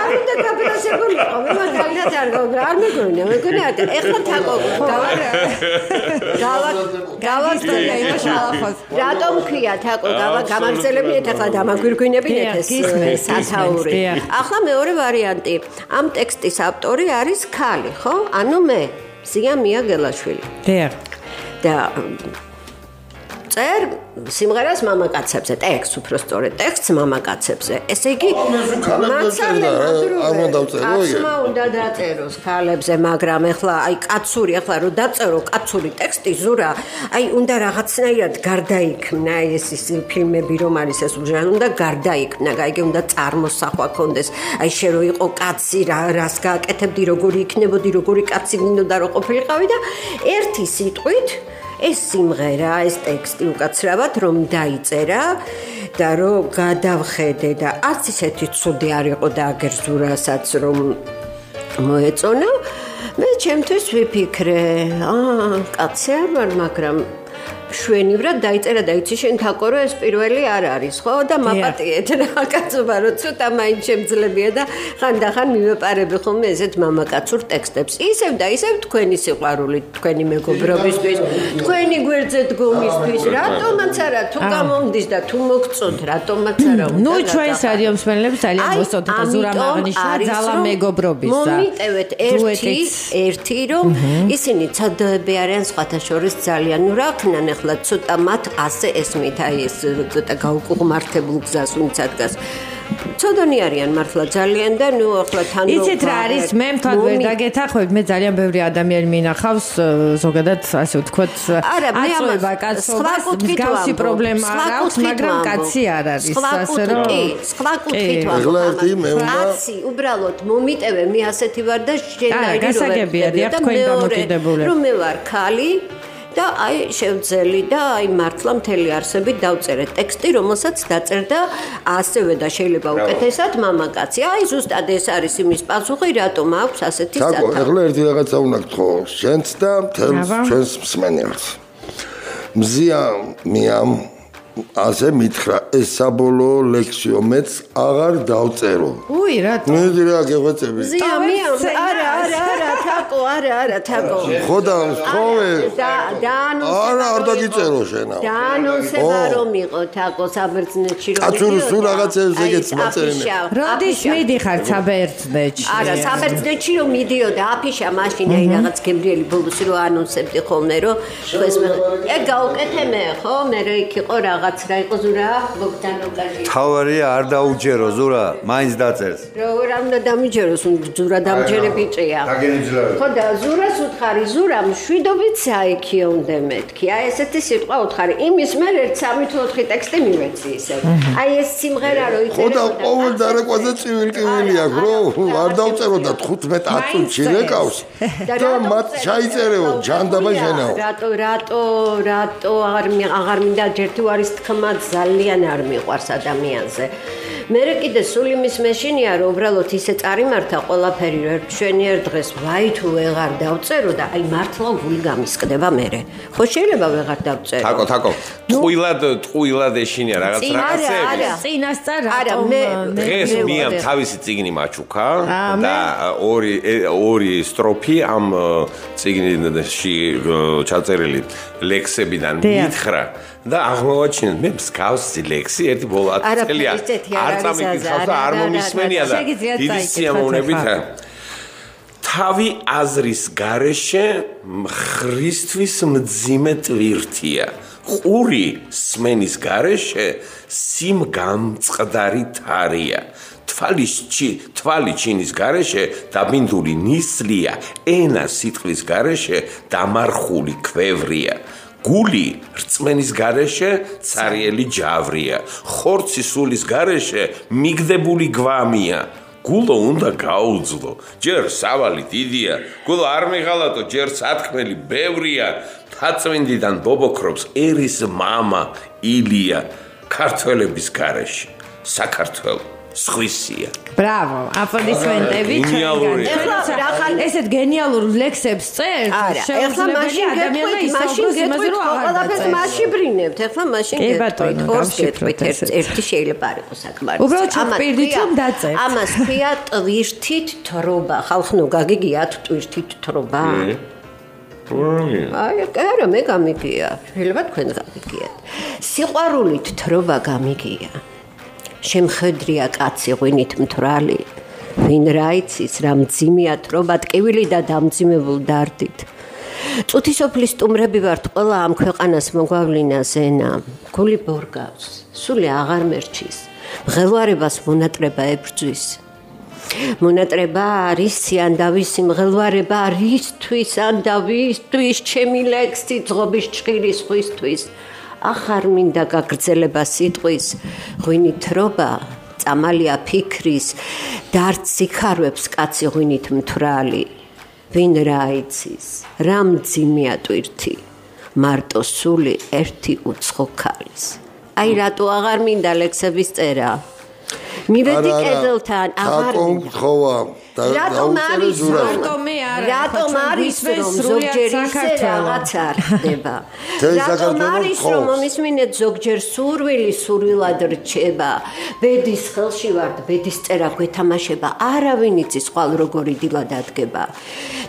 არ უნდა გაფრასებულიყო, მე მაგალითად არ გავგრა, არ მეგონა, მეგონა არ ეხლა თაკო გავა გავა გავასწორე იმ შალახოს. რატომ ქვია თაკო გავა? გამაგზელებიეთ ახლა დამაგვირგვინებინეთ დიახ, ეს გისმენთ, სათაური. გისმენთ, დიახ. ახლა მეორე ვარიანტი. ამ ტექსტის ავტორი არის ქალი ხო? ანუ მე ზია მიაგელაშვილი დიახ და წერ სიმღერას მამაკაცებზე ტექსტს უფრო სწორედ ტექსტს მამაკაცებზე ესე იგი რა, არ დავწერო იგი? კაცმა უნდა დაწეროს ქალებზე მაგრამ ეხლა აი კაცური ეხლა რომ დაწერო კაცური ტექსტი ზურა აი უნდა რაღაცნაირად გარდაიქმნა აი ეს ის ფილმები რომ არის ეს უჟან უნდა გარდაიქმნა გაიგე უნდა წარმოსახვა კონდეს აი შე რო იყო კაცი რა რას გააკეთებდი როგორი იქნებოდი როგორი კაცი გინდოდა რომ ყოფილიყავი და ერთი სიტყვით ეს სიმღერა, ეს ტექსტი უკაცრავად რომ დაიწერა და რომ გადავხედე და არც ისეთი ცუდი არ იყო და აგერ ზურასაც რომ მოეწონა მე ჩემთვის ვიფიქრე აა კაცი არ ვარ მაგრამ შვენივრად დაიწერა და იცი შენ თაკო რომ ეს პირველი არ არის ხო? და მაპატიეთ რა კაცობა რომ ცოტა მაინც შემძლებია და ხანდახან მივეპარები ხოლმე ესეთ მამაკაცურ ტექსტებს. ისევ და ისევ თქვენი სიყვარული თქვენი მეგობრობისთვის თქვენი გვერდზე დგომისთვის რატომაც არა თუ გამომდის და თუ მოგწონთ რატომაც არა ნუ ჩვენს რადიო მსმენელებს ძალიან მოსწონთ და ზურამ აღნიშნა ძალა მეგობრობის და მომიტევეთ ერთი ერთი რომ ისინი ცოდები არიან სხვათა შორის ძალიან ნუ რა ქნან ახლა ახლა ცოტა მათ ასე ესმით აი ეს э, ცოტა გაუკუღმართებულ გზას ვინც ადგას. ცოდანი არიან მართლა ძალიან და ნუ ახლა თან იცით რა არის? მე მთვად ვერ დაგეთახმებით მე ძალიან ბევრი ადამიანი მინახავს э, ზოგადად ასე ვთქვათ э, აწובה კაცობას მსგავსი პრობლემა არ აქვს მაგრამ კაცი არ არის ასე რომ კი სხვა კუთხით ვარ კაცი უბრალოდ მომიტევე მე ასეთი ვარ და შენაირი რომ გასაგებია დიახ თქვენ დამოკიდებული რომ მე ვარ ქალი და აი შევძელი და აი მართლა მთელი არსებით დავწერე ტექსტი, რომელსაც დაწერდა ასევე და შეიძლება უკეთესად მამაკაცი. აი ზუსტად ეს არის იმის პასუხი, რატომ აქვს ასეთი სათავე. თაკო, ეხლა ერთი რაღაცა უნდა გთხოვ, შენც და თელს ჩვენს მსმენელს. მზია მიამ ასე მითხრა ეს საბოლოო ლექსიო მეც აღარ დავწერო. უი რატო? მე ძირა გეღვაწები. ზია მე არა არა არა თაკო არა არა თაკო. ხო და ხოვე. და დაანონსება. არა არ დაგიწერო შენა. დაანონსება რომ იყო თაკო საბერძნეთში რომ. აცური სულ რაღაცებს ეგეც მაწერინე. როდის მიდიხარ საბერძნეთში? არა საბერძნეთში რომ მიდიოდა აფიშა მაშინ აი რაღაც გემრიელი ბოლოს რომ აანონსებდი ხოლმე რომ ეს მე ეგ გაუკეთე მე ხო მე რა იქ იყო რაღაც რა იყო ზურა ბოგდანოკაჟი თავარი არ დაუჯერო ზურა მაინც დაწერს. როგორ უნდა დამიჯეროს ზურა დამჯერე ბიჭია. ხო და ზურას უთხარი ზურა მშვიდობით საიქიო უნდა მეთქი. აი ესეთი სიტყვა უთხარი იმის მე 1 3 თუ 4 ტექსტი მივეცი ისე. აი ეს სიმღერა რო იწერე ხო და ყოველ დარეკვაზე ცივილკივილი აქვს რო არ დავწერო და 15 აწუთში რეკავს და მათ ჩაიწერეო ჯანდაბა შენაო რატო რატო რატო აღარ აღარ მინდა ჯერ თუ არის თქმა ძალიან არ მიყვარს ადამიანზე. მე კიდე სულ იმის მეშინია რომ უბრალოდ ისე წარიმართა ყველაფერი რომ ჩვენიერ დღეს ვაი თუ ვეღარ დავწერო და აი მართლა გული გამისკდება მე. ხო შეიძლება ვეღარ დავწერო. თაკო თაკო. ტყუილად ტყუილად ეშინია რაღაც რაღაცები. არა, წინასწარ არა მე დღეს მიამ თავისი ციგნი მაჩუქა და ორი ორი სტროფი ამ ციგნში ჩაწერილი ლექსებიდან მითხრა. და აღმოვაჩინეთ. მე მსგავსი ლექსი ერთი ბოლო 10 წელია არ წამიკითხავს და არ მომისმენია და დიდი სიამოვნებით თავი აზრის გარეშე ხრისთვის მძიმე ტვირთია. ყური სმენის გარეშე სიმ გამწყდარი თარია. თვალის ჩი თვალი ჩინის გარეშე დაბინდული ნისლია. ენა სიტყვის გარეშე დამარხული ქვევრია გული რწმენის გარეშე цариელი ჯავრია, ხორცი სულის გარეშე მიგდებული გვამია. გულო უნდა გაუძლო. ჯერ სავალი დიდია, გულო არ მიღალატო, ჯერ სათქმელი ბევრია. თაწმინდიდან ბობოქრობს ერის мама ილია ქართველების გარეშე. საქართველო სხვისია. ბრავო, აპლოდისმენტები გენიალური. ეხლა ესეთ გენიალურ ლექსებს წერს, შეუძლებელი ადამიანმა ისაუბროს იმაზე, რომ ყველაფერს მასში ბრინებთ. ეხლა მაშინ გეტყვით, ორს გეტყვით, ერთი შეიძლება არ იყოს საკმარისი. უბრალოდ ჩაპირდით რომ დაწერთ. ამას ქვია ტვირთით თრობა. ხალხნო გაგიგიათ ტვირთით თრობა? აი, არა, მე გამიგია. შეიძლება თქვენ გამიგიათ. სიყვარულით თრობა გამიგია. შემხედრია კაცი ღვინით მთრალი ვინ რა იცის რა მძიმეა თრობა ტკივილი და დამძიმებულ დარდით. წუთისოფლის სტუმრები ვართ ყველა ამ ქვეყანას მოგვავლინა ზენა. გული ბორგავს სული აღარ მერჩის. მღელვარებას მონატრება ებრძვის. მონატრება არის სიანდავის სიმღელვარება რისთვის ანდავისთვის ჩემი ლექსი ძღობის ჭირის ხვისთვის ახარ მინდა გაგრძელება სიტყვის ღვინით რობა წამალია ფიქრის დარც სიხარვებს კაცი ღვინით მთრალი ვინ რა იცის რა მძიმეა ტვირთი მარტო სული ერთი უცხო ქალის. აი რატო აღარ მინდა ლექსების წერა? მივედი კედელთან, აღარ აკომ თხოვა და რატომ არის რატომი არა? რატომ არის რომ ზოგჯერ ისე რაღაცა ხდება. თელ რატომ არის რომ მისმინეთ ზოგჯერ სურვილი სურვილად რჩება ბედის ხელში ვართ ბედის წერა გვეთამაშება არავინ იცის ხვალ როგორი დილა დადგება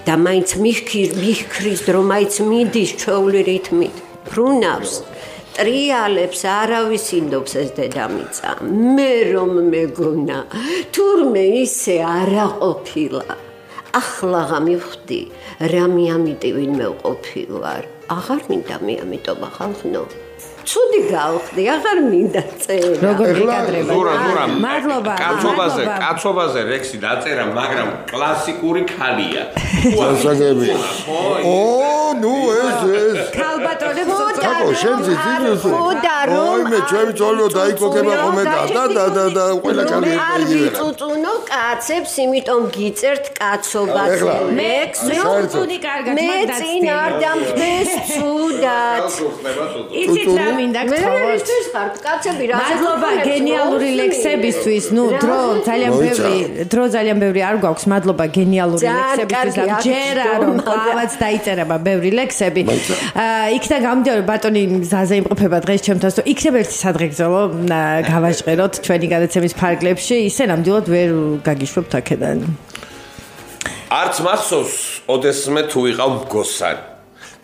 და მაინც მიხქիր მიხქრის დრო მაინც მიდის ჩვეული რითმით. ბრუნავს ტრიალებს არავის ინდობს ეს დედამიწა. მე რომ მეგონა თურმე ისე არა ყოფილა ახლა მივხვდი რა მიამიტი ვინმე ყოფილვარ აღარ მინდა მე ამიტომ ახალხნო ცუდი გავხდი აღარ მინდა წერა როგორ ეხლა გეკადრება ზურა ზურა მადლობა კაცობაზე კაცობაზე რექსი დაწერა მაგრამ კლასიკური ხალია დასაგები ო ნუ ეს ეს. ქალბატონებს თაკო შენ ძიძინოს ხოდა რომ ой მე ჩემი ძოლო დაიკოკება ხომე და და და და ყველა კალი არ ვიწუწუნო კაცებს იმიტომ გიწერთ კაცობაზე. მე საერთოდ. წუნი კარგად მე მაგ წინ არ დამხდეს ცუდად. იცით რა მინდა მე გთხოვოთ ერთვის ხარ კაცები რა მადლობა გენიალური ლექსებისთვის. ნუ დრო ძალიან ბევრი, დრო ძალიან ბევრი არ გვაქვს. მადლობა გენიალური ლექსებისთვის. ჯერა რომ ყავაც დაიწერება ბევრი ლექსები. აა იქიდან გამომდინარე ბატონი ზაზე იმყოფება დღეს ჩემთან, რომ იქნება ერთი სადღეგრძელო გავაჟღეროთ ჩვენი გადაცემის ფარგლებში. ისე ნამდვილად ვერ გაგიშვებთ აქედან. არც მახსოვს ოდესმე თუ ვიყავ მგოსანი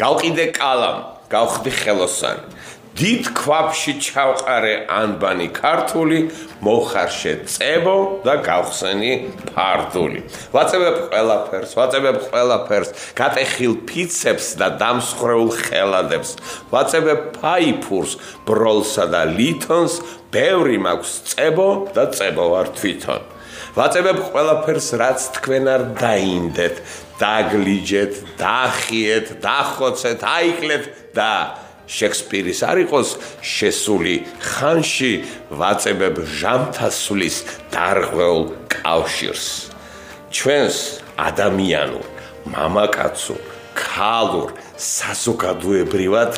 გავყიდე კალამ გავხდი ხელოსანი დიდ ქვაფში ჩავყარე ანბანი ქართული მოხარშე წებო და გავხსენი ფარდული. ვაწებებ ყველაფერს ვაწებებ ყველაფერს გატეხილ ფიცებს და დამსხრეულ ხელადებს. ვაწებებ ფაიფურს ბროლსა და ლითონს ბევრი მაქვს წებო და წებო ვარ თვითონ. ვაწებებ ყველაფერს, რაც თქვენ არ დაინდეთ, დაგლიჯეთ, დახიეთ, დახოცეთ, აიკლეთ და შექსპირის არ იყოს შესული ხანში ვაწებებ ჟამთასulis დარღვეულ კავშირს. ჩვენს ადამიანურ, მამაკაცურ, ქალურ, საზოგადოებრივად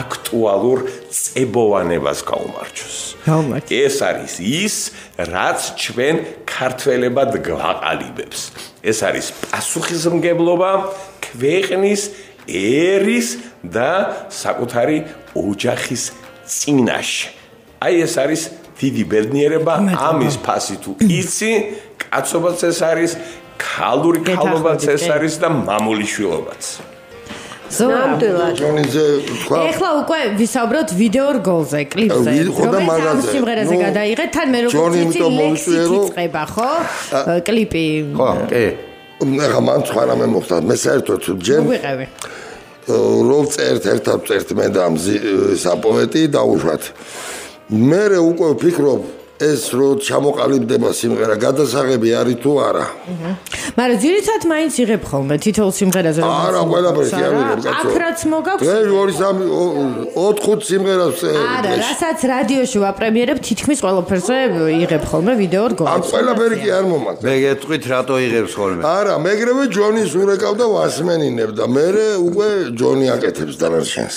აქტუალურ წებოვანებას გაუმარჯოს. გაუმარჯოს. ეს არის ის, რაც ჩვენ ქართველებად გვაყალიბებს. ეს არის პასუხისმგებლობა ქვეყნის ერის და საკუთარი ოჯახის წინაშე. აი ეს არის დიდი ბედნიერება, ამის ფასი თუ იცი, კაცობაც ეს არის, ქალური ქალობაც ეს არის და მამული შვილობაც. ზურა ნამდვილად ჯონიზე თქვა ეხლა უკვე ვისაუბროთ ვიდეო რგოლზე, კლიპზე. ხო და მაგაზე. სიმღერაზე გადაიღეთ, თან მე როგორც ჯონი იცი, იმიტომ ლექსით მოვიწვიე, რომ- იწყება, ხო? კლიპი. ხო კი ეხა მან სხვა რამე მოხდა. მე საერთოდ ჯერ. ვიყევი. რო წერთ ერთად წერთ მე და მზი- საპოეტი დაუშვათ. მე უკვე ვფიქრობ ეს რო ჩამოყალიბდება სიმღერა გადასაღები არის თუ არა? მაგრამ ძირითადად მაინც იღებ ხოლმე თითოეულ სიმღერაზე რომ არა ყველაფერი კი არ ვიღებ კაცო. აქ რაც მოგაქვს დღე 2 3 4 სიმღერას წერე არა რასაც რადიოში ვაპრემიერებ თითქმის ყველაფერზე იღებ ხოლმე ვიდეო აქ რგოლს ყველაფერი კი არ მომაქვს. მე გეტყვით რატო იღებს ხოლმე? არა მეგრევე ჯონის ურეკავ და ვასმენინებ და მე უკვე ჯონი აკეთებს დანარჩენს.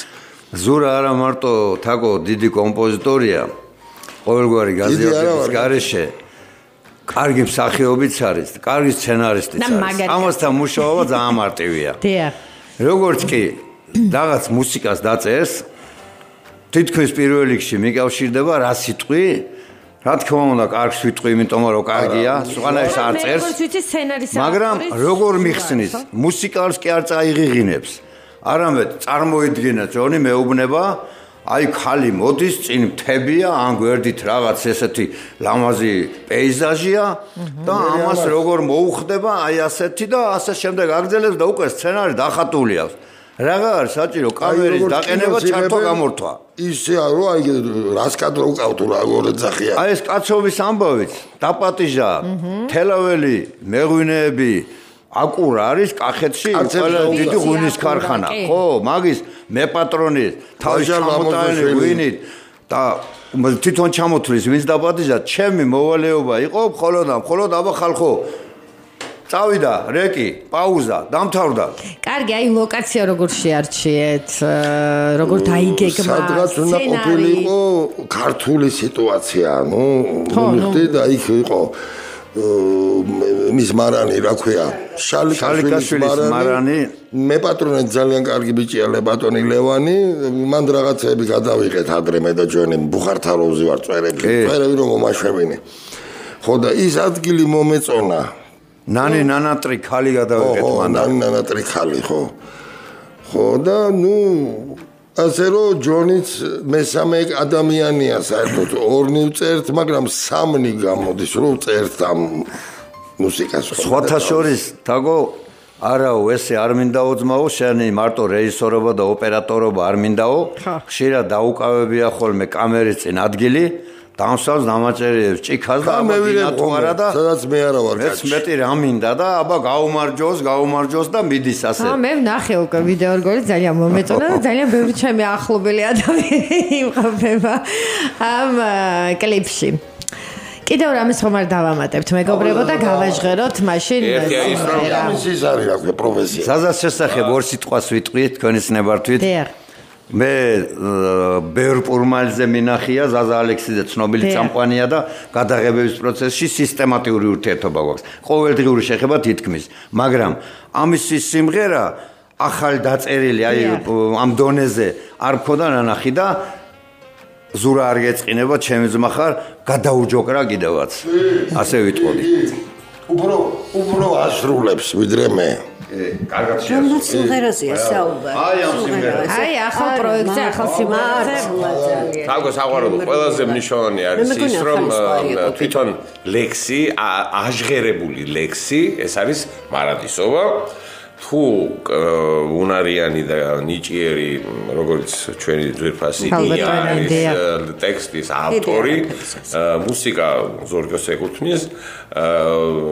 ზურა არა მარტო თაკო დიდი კომპოზიტორია ყოველგვარი გაზიარების გარეშე. კარგი მსახიობიც არის კარგი სცენარისტიც არის. ამასთან მუშაობა ძალიან მარტივია დიახ. როგორც კი რაღაც მუსიკას დაწერს თითქმის პირველ რიგში მიკავშირდება რა სიტყვი რა თქმა უნდა კარგს ვიტყვი იმიტომ რომ კარგია სხვანაირს არ წერს მაგრამ როგორ მიხსნის მუსიკალს კი არ წაიღიღინებს არამედ წარმოიდგინეთ ჯონი მეუბნება აი ხალი მოდის წინ მთებია ან გვერდით რაღაც ესეთი ლამაზი პეიზაჟია და ამას როგორ მოუხდება აი ასეთი და ასე შემდეგ აგძელებს და უკვე სცენარი დახატული აქვს. რაღა არის საჭირო კამერის დაყენება ჩართვა იღებენ, გამორთვა. ისე არ რო აი რას კადრო უკავ თუ რა გორ ძახია აი ეს კაცობის ამბავით დაპატიჟა თელაველი მეღვინეები აკურა არის კახეთში ყველა დიდი ღვინის ქარხანა. ხო მაგის მე პატრონი თავის ჩამოტანილი ღვინით და თვითონ ჩამოთვლის ვინც დაპატიჟა ჩემი მოვალეობა იყო მხოლოდ ამ მხოლოდ აბა ხალხო. წავიდა რეკი პაუზა დამთავრდა. კარგი აი ლოკაცია როგორ შეარჩიეთ როგორ დაიგეგმა სადღაც უნდა ყოფილიყო ქართული სიტუაცია, ну, ნუ. მიხდი და იქ იყო მის მარანი, რა ქვია, შალიკაშვილის მარანი. მე პატრონე ძალიან კარგი ბიჭია ლეპატონი ლევანი, მან რაღაცები გადავიღეთ ადრე მე და ჯონი ბუხართაროვზე ვარ წერები, წერები რომ მომაშვებინე. ხო და ის ადგილი მომეწონა. ნანი ნანატრი ხალი გადავიღეთ მან ნანი ნანატრიხალი, ხო. ხო და ნუ ასე რომ ჯონიც მესამე ადამიანია საერთოდ ორნი წერთ, მაგრამ სამნი გამოდის რომ წერთ ამ მუსიკას. სხვათა შორის თაგო არაო ესე არ მინდაო ძმაო შენი მარტო რეჟისორობა და ოპერატორობა არ მინდაო ხო. ხშირად დაუკავებია ხოლმე კამერის წინ ადგილი დამსავს დამაჭერიებს ჭიქას და აბა მე ვიღებ დინა თუ ხოლმე, არა და სადაც მე არა ვარ მეც კაცი. მეტი რა მინდა და აბა გაუმარჯოს გაუმარჯოს და მიდის ასე ხო, მე ვნახე უკვე ვიდეო როგორი ძალიან მომეწონა და ძალიან ბევრი ჩემი ახლობელი ადამიანი იმყოფება ამ აა, კლიპში. კიდევ რამეს ხომ არ დავამატებთ მეგობრებო და გავაჟღეროთ მაშინ ერთი არის, რა პროფესია. საზას შესახებ ორ სიტყვას ვიტყვით თქვენი ცნებართვით დიახ. მე ბევრ პურმალზე მინახია ზაზა ალექსიძე ცნობილი წამყვანია და გადაღებების პროცესში სისტემატიური ურთიერთობა გვაქვს. ყოველდღიური შეხება თითქმის, მაგრამ ამის ის სიმღერა ახალი დაწერილი, აი ამ დონეზე არ მქონდა ნანახი და ზურა არ გეწყინება, ჩემი ძმა ხარ, გადაუჯოკრა კიდევაც. ასე ვიტყოდი. უფრო უფრო ასრულებს ვიდრე მე. კარგად რომელ სიმღერაზეა საუბარი? აი, ამ სიმღერაზე. აი, ახალ პროექტზე, ახალ სიმღერაზე. თაგო საყვარელო ყველაზე მნიშვნელოვანი არის ის რომ თვითონ ლექსი აჟღერებული ლექსი ეს არის მარადისობა თუ უნარიანი და ნიჭიერი როგორც ჩვენი ძვირფასი არის ტექსტის ავტორი მუსიკა ზორგოს ეკუთვნის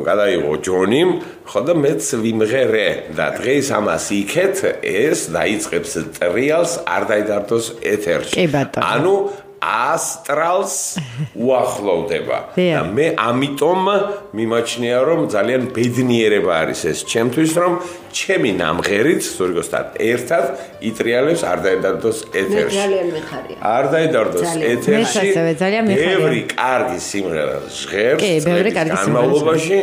გადაიღო ჯონიმ ხო და მეც ვიმღერე და დღეს ამას იქეთ ეს დაიწყებს ტრიალს არ დაიდარდოს ეთერში. ანუ ასტრალს უახლოვდება. და მე ამიტომ მიმაჩნია რომ ძალიან ბედნიერება არის ეს ჩემთვის რომ ჩემი ნამღერით ზურგოსთან ერთად იტრიალებს არ დაედარდოს მე ეთერში ძალიან მეხარია. არ დაედარდოს ეთერში. ასევე ძალიან მიხარია. ბევრი კარგი სიმღერა ჟღერს კი, ბევრი კარგი სიმღერა განმავლობაში.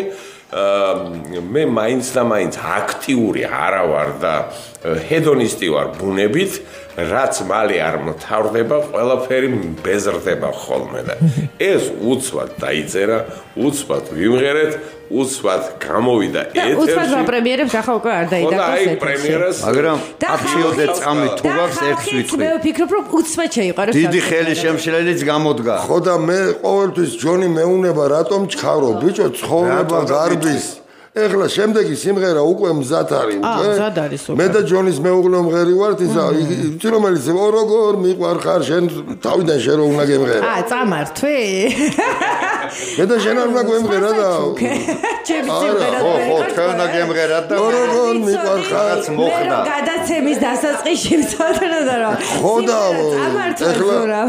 მე მაინც და მაინც აქტიური არა ვარ და ჰედონისტი ვარ ბუნებით რაც მალე არ მთავრდება ყველაფერი ბეზრდება ხოლმე და ეს უცბად დაიწერა უცბად ვიმღერეთ უცბად გამოვიდა და უცბად ეთერში ვაპრემიერებს ახლა უკვე არ ხო და დაიდაკოს აი ეთერში. პრემიერას მაგრამ ხალხიც- წამი თუ გაქვს ერთ ხალხიც ვიტყვი მე ვფიქრობ რომ უცბად შეიყაროს დიდი ხელი შემშლელიც გამოდგა. ხო და მე ყოველთვის ჯონი მეუნება რატომ ჩქარო ბიჭო ცხოვრება გარბის ეხლა შემდეგი სიმღერა უკვე მზად არის აა, უკვე მზად არის უკვე. მე და ჯონის მეუღლე მღერი ვართ ისა იცი რომელიც როგორ მიყვარხარ შენ თავიდან შენ რო უნდა გემღერა აა, წამართვი? მე და შენ არ უნდა გვემღერა და ჩემი სიმღერა. ხო ხო თქვენ უნდა გემღერათ და როგორ მიყვარხარ მოხდა. რომ გადაცემის დასაწყისში ვწოდნა და რა. ხო და, ეხლა-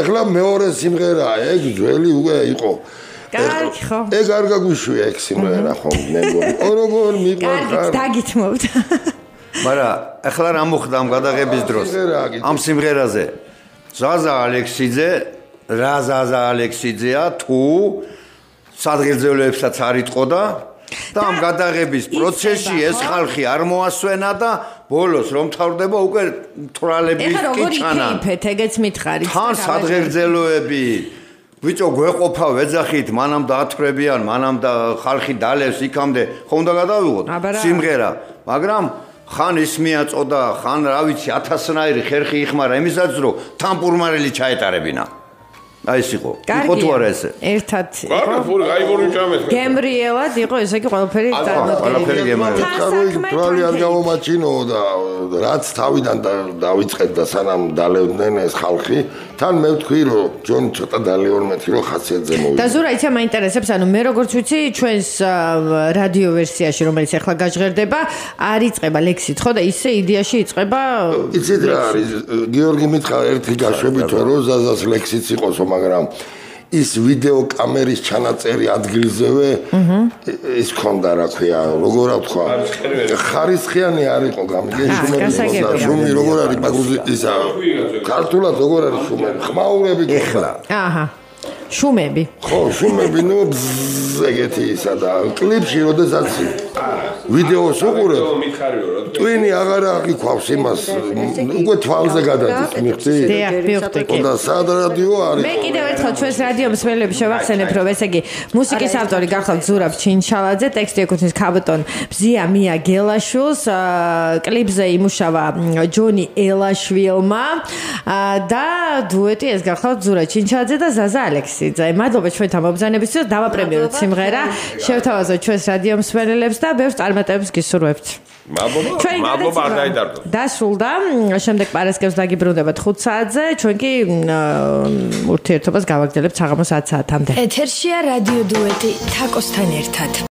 ეხლა მეორე სიმღერა ეგ ძველი უკვე იყო კარგი, ხო. ეგ არ გაგვიშვია ეგ სიმღერა ხო მე მგონი. ო როგორ კარგი, მიყვარხარ დაგითმობთ. მაგრამ ახლა რა მოხდა ამ გადაღების დროს? ამ სიმღერაზე. ზაზა ალექსიძე რა ზაზა ალექსიძეა თუ სადღერძელებსაც არ იტყოდა? და ამ გადაღების პროცესში ეს ხალხი არ მოასვენა და ბოლოს რომ თავდება უკვე თვრალების ეხლა როგორ კიჩანან იქეიფეთ, ეგეც მითხარით. თან სადღერძელოები ბიჭო გვეყოფა ვეძახით მანამ დაათხრებიან მანამ და ხალხი დალევს იქამდე. ხომ უნდა გადავიღოთ სიმღერა. მაგრამ ხან ის მიაწოდა ხან რა ვიცი ათასნაირი ხერხი იხმარა იმისაც რომ თან პურმარელი ჩაეტარებინა აი ეს იყო. იყო თუ არა ესე? ერთად კარგი ფული გაიგონი ჭამეთ გემრიელად იყო ესე კი ყველაფერი ალბათ, ყველაფერი წარმოდგენილი. გემრიელად. საქმე თვალი არ თან გამომაჩინო და რაც თავიდან და- დავიწყეთ და სანამ დალევდნენ ეს ხალხი თან მე ვთქვი რომ ჯონი ცოტა დალეორმეთი რომ ხასიათზე და მოვიდა ზურა იცი მაინტერესებს ანუ მე როგორც ვიცი ჩვენს რადიო ვერსიაში რომელიც ახლა გაჟღერდება არ იწება ლექსით ხო? და ისე იდეაში იწება იცით რა არის? გიორგი მითხა ერთი გაშვებითო რომ ზაზას ლექსიც იყოსო მაგრამ ის ვიდეო კამერის ჩანაწერი ადგილზევე ის ქონდა რა ქვია როგორ ვთქვა? ხარისხიანი არ იყო გამიგე შუმები შუმი როგორ არის მაგუზი ისა ქართულად როგორ არის შუმები ხმაურები ეხლა. აჰა შუმები. ხო შუმები ნუ ეგეთი ისა და კლიპში როდესაც ვიდეოს უყურებ. მითხარიო რა ტვინი აღარ აღიქვავს იმას უკვე თვალზე გადადის მიხდი. დიახ მივხვდი კი და სად რადიო არის? მე კიდევ ერთხელ ჩვენს რადიო მსმენელებს შევახსენებ რომ ესე იგი მუსიკის ავტორი გახლავთ ზურაბ ჩინჩალაძე ტექსტი ეკუთვნის ქაბოტონ ბზია მია გელაშვილს კლიპზე იმუშავა ჯონი ელაშვილმა და დუეტი ეს გახლავთ ზურაბ ჩინჩალაძე და ზაზა ალექსიძე მადლობა ჩვენთან მობრძანებისთვის დავაპრემიეროთ სიმღერა. შევთავაზოთ ჩვენს რადიო მსმენელებს და ბევრ წარმატებებს გისურვებთ. მადლობა მადლობა არ დაიდარდო დასრულდა შემდეგ პარასკევს დაგიბრუნდებათ 5 საათზე ჩვენ კი ურთიერთობას გავაგრძელებთ საღამოს 10 საათამდე. ეთერშია რადიო დუეტი. თაკოსთან ერთად